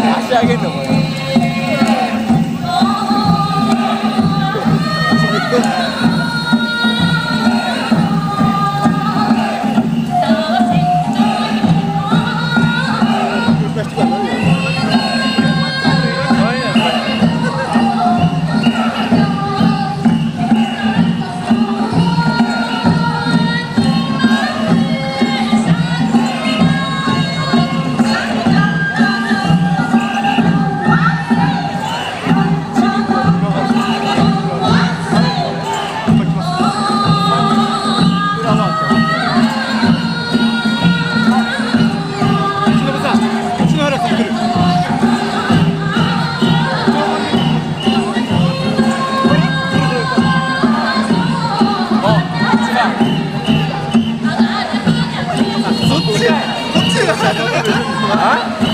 足上げるの思い 아?